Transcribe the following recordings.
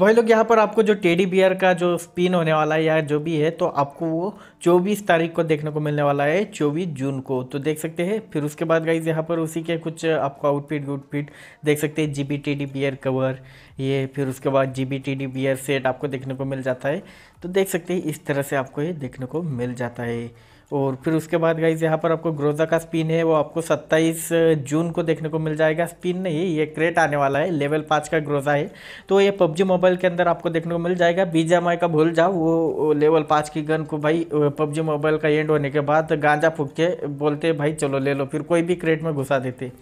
भाई लोग यहाँ पर आपको जो टेडी बियर का जो स्पिन होने वाला है या जो भी है तो आपको वो चौबीस तारीख को देखने को मिलने वाला है, चौबीस जून को। तो देख सकते हैं। फिर उसके बाद गाइज़ यहाँ पर उसी के कुछ आपको आउटफिट आउटफिट देख सकते हैं। जी बी टेडी बियर कवर ये फिर उसके बाद जी बी टेडी बियर सेट आपको देखने को मिल जाता है। तो देख सकते हैं, इस तरह से आपको ये देखने को मिल जाता है। और फिर उसके बाद गाइज़ यहाँ पर आपको ग्रोजा का स्पिन है, वो आपको 27 जून को देखने को मिल जाएगा। स्पिन नहीं, ये क्रेट आने वाला है लेवल पाँच का ग्रोजा है। तो ये पबजी मोबाइल के अंदर आपको देखने को मिल जाएगा। बीजामाई का भूल जाओ, वो लेवल पाँच की गन को भाई पबजी मोबाइल का एंड होने के बाद गांजा फूक के बोलते भाई चलो ले लो। फिर कोई भी क्रेट में घुसा देते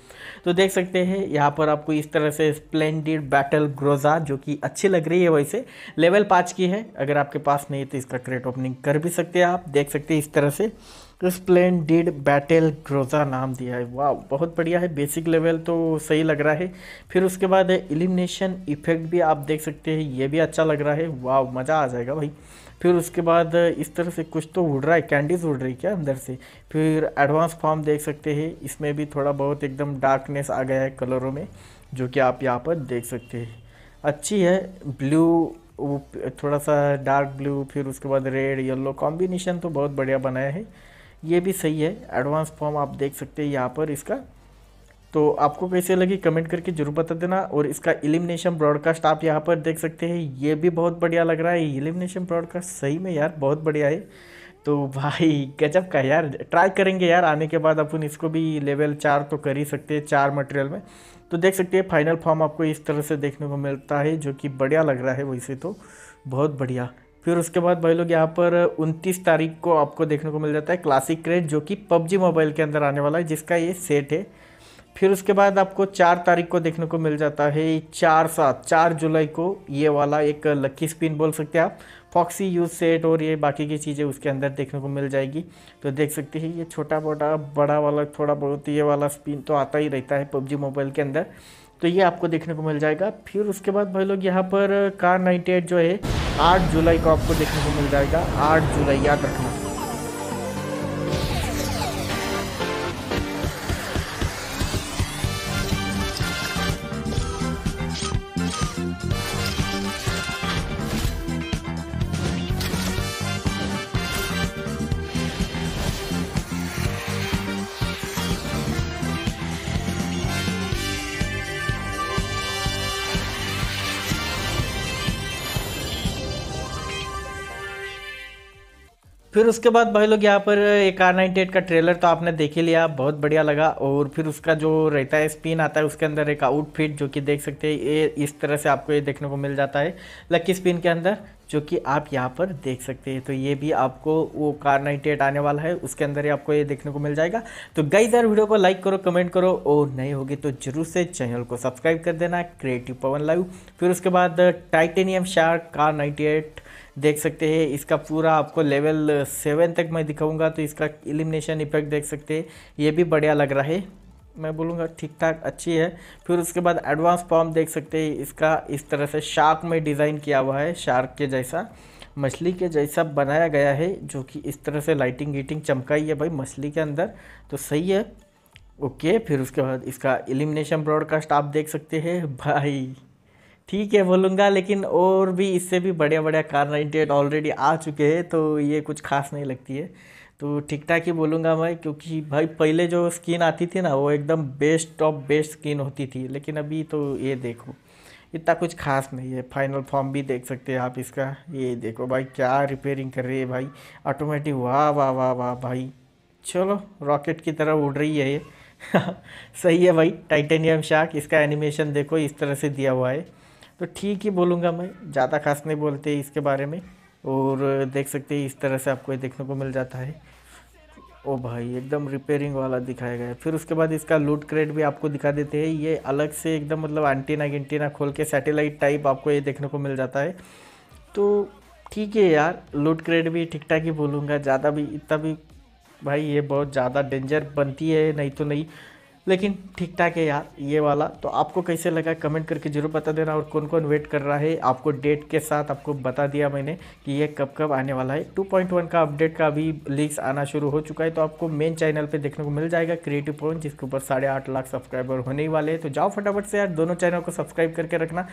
तो देख सकते हैं, यहाँ पर आपको इस तरह से स्प्लेंडेड बैटल ग्रोजा जो कि अच्छी लग रही है वैसे लेवल पाँच की है। अगर आपके पास नहीं है तो इसका क्रेट ओपनिंग कर भी सकते हैं आप। देख सकते हैं इस तरह से स्प्लेंडिड बैटल ग्रोजा नाम दिया है। वाह बहुत बढ़िया है। बेसिक लेवल तो सही लग रहा है। फिर उसके बाद इलिमिनेशन इफ़ेक्ट भी आप देख सकते हैं। ये भी अच्छा लग रहा है। वाह मज़ा आ जाएगा भाई। फिर उसके बाद इस तरह से कुछ तो उड़ रहा है। कैंडीज उड़ रही क्या अंदर से? फिर एडवांस फॉर्म देख सकते हैं। इसमें भी थोड़ा बहुत एकदम डार्कनेस आ गया है कलरों में, जो कि आप यहाँ पर देख सकते हैं। अच्छी है। ब्लू थोड़ा सा डार्क ब्लू फिर उसके बाद रेड येलो कॉम्बिनेशन तो बहुत बढ़िया बनाया है। ये भी सही है एडवांस फॉर्म आप देख सकते हैं यहाँ पर इसका। तो आपको कैसे लगी कमेंट करके ज़रूर बता देना और इसका इलिमिनेशन ब्रॉडकास्ट आप यहाँ पर देख सकते हैं। ये भी बहुत बढ़िया लग रहा है इलिमिनेशन ब्रॉडकास्ट सही में यार बहुत बढ़िया है। तो भाई गजब का यार ट्राई करेंगे यार, आने के बाद अपन इसको भी लेवल चार तो कर ही सकते हैं, चार मटेरियल में। तो देख सकते हैं फाइनल फॉर्म आपको इस तरह से देखने को मिलता है, जो कि बढ़िया लग रहा है वैसे तो। बहुत बढ़िया। फिर उसके बाद भाई लोग, यहाँ पर 29 तारीख को आपको देखने को मिल जाता है क्लासिक क्रेड जो कि पबजी मोबाइल के अंदर आने वाला है, जिसका ये सेट है। फिर उसके बाद आपको चार तारीख को देखने को मिल जाता है चार सात, चार जुलाई को ये वाला एक लक्की स्पिन बोल सकते हैं आप। फॉक्सी यूज़ सेट और ये बाकी की चीज़ें उसके अंदर देखने को मिल जाएगी। तो देख सकते हैं, ये छोटा मोटा बड़ा वाला, थोड़ा बहुत ये वाला स्पिन तो आता ही रहता है पबजी मोबाइल के अंदर। तो ये आपको देखने को मिल जाएगा। फिर उसके बाद भाई लोग, यहाँ पर कार नाइन्टी जो है, आठ जुलाई को आपको देखने को मिल जाएगा। आठ जुलाई, याद रखना। फिर उसके बाद भाई लोग यहाँ पर एक आर नाइनटी एट का ट्रेलर तो आपने देख ही लिया, बहुत बढ़िया लगा। और फिर उसका जो रहता है स्पिन आता है, उसके अंदर एक आउटफिट जो कि देख सकते हैं, ये इस तरह से आपको ये देखने को मिल जाता है लकी स्पिन के अंदर। जो कि आप यहाँ पर देख सकते हैं। तो ये भी आपको वो कार नाइन्टी एट आने वाला है, उसके अंदर ही आपको ये देखने को मिल जाएगा। तो गई यार वीडियो को लाइक करो कमेंट करो और नहीं होगी तो ज़रूर से चैनल को सब्सक्राइब कर देना क्रिएटिव पवन लाइव फिर उसके बाद टाइटेनियम शार्क कार नाइन्टी देख सकते हैं। इसका पूरा आपको लेवल सेवन तक मैं दिखाऊँगा तो इसका इलिमिनेशन इफ़ेक्ट देख सकते हैं। ये भी बढ़िया लग रहा है। मैं बोलूँगा ठीक ठाक अच्छी है। फिर उसके बाद एडवांस फॉर्म देख सकते हैं, इसका इस तरह से शार्क में डिज़ाइन किया हुआ है शार्क के जैसा। मछली के जैसा बनाया गया है, जो कि इस तरह से लाइटिंग वीटिंग चमकाई है भाई मछली के अंदर। तो सही है। ओके फिर उसके बाद इसका एलिमिनेशन ब्रॉडकास्ट आप देख सकते हैं, भाई। ठीक है बोलूँगा, लेकिन और भी इससे भी बढ़िया बढ़िया कार नाइनटी ऑलरेडी आ चुके हैं तो ये कुछ खास नहीं लगती है। तो ठीक ठाक ही बोलूँगा मैं, क्योंकि भाई पहले जो स्किन आती थी ना, वो एकदम बेस्ट ऑफ़ बेस्ट स्किन होती थी। लेकिन अभी तो ये देखो, इतना कुछ खास नहीं है। फाइनल फॉर्म भी देख सकते हैं आप इसका। ये देखो भाई, क्या रिपेयरिंग कर रही है भाई। ऑटोमेटिक वाह वाह वाह वाह भाई। चलो रॉकेट की तरह उड़ रही है ये। सही है भाई टाइटेनियम शार्क इसका एनिमेशन देखो, इस तरह से दिया हुआ है। तो ठीक ही बोलूँगा मैं, ज़्यादा खास नहीं बोलते इसके बारे में। और देख सकते हैं इस तरह से आपको ये देखने को मिल जाता है। ओ भाई, एकदम रिपेयरिंग वाला दिखाया गया है। फिर उसके बाद इसका लूट क्रेड भी आपको दिखा देते हैं। ये अलग से एकदम मतलब एंटीना गिंटीना खोल के सैटेलाइट टाइप आपको ये देखने को मिल जाता है। तो ठीक है यार लूट क्रेड भी ठीक ठाक ही बोलूँगा। ज़्यादा भी, इतना भी भाई ये बहुत ज़्यादा डेंजर बनती है, नहीं तो नहीं। लेकिन ठीक ठाक है यार, ये वाला। तो आपको कैसे लगा? कमेंट करके ज़रूर बता देना और कौन कौन वेट कर रहा है आपको डेट के साथ आपको बता दिया मैंने कि ये कब कब आने वाला है। 2.1 का अपडेट का अभी लीक्स आना शुरू हो चुका है तो आपको मेन चैनल पे देखने को मिल जाएगा क्रिएटिव पॉइंट जिसके ऊपर साढ़े आठ लाख सब्सक्राइबर होने वाले हैं। तो जाओ फटाफट से यार, दोनों चैनल को सब्सक्राइब करके रखना।